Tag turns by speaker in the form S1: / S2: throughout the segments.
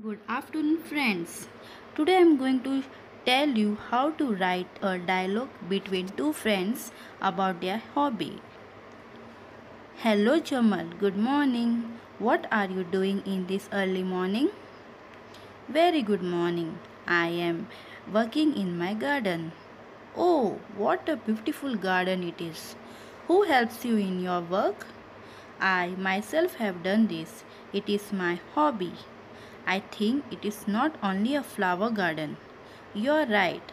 S1: Good afternoon, friends. Today I am going to tell you how to write a dialogue between two friends about their hobby. Hello, Jamal. Good morning. What are you doing in this early morning? Very good morning. I am working in my garden. Oh, what a beautiful garden it is. Who helps you in your work? I myself have done this. It is my hobby. I think it is not only a flower garden. You're right.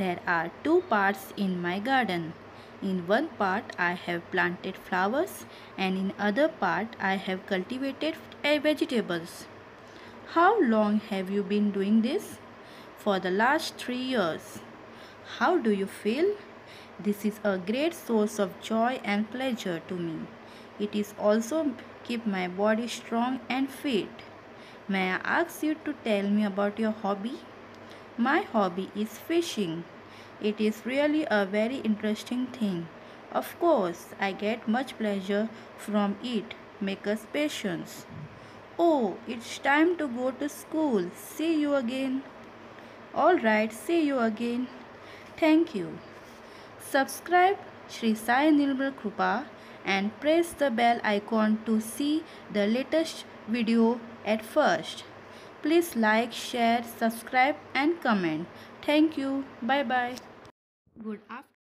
S1: There are two parts in my garden. In one part I have planted flowers and in other part I have cultivated vegetables. How long have you been doing this? For the last 3 years. How do you feel? This is a great source of joy and pleasure to me. It is also keep my body strong and fit. May I ask you to tell me about your hobby? My hobby is fishing. It is really a very interesting thing. Of course, I get much pleasure from it. Make us patience. Oh, it's time to go to school. See you again. Alright, see you again. Thank you. Subscribe Shri Sai Nirmal Krupa and press the bell icon to see the latest video at first. Please like, share, subscribe and comment. Thank you. Bye bye. Good afternoon.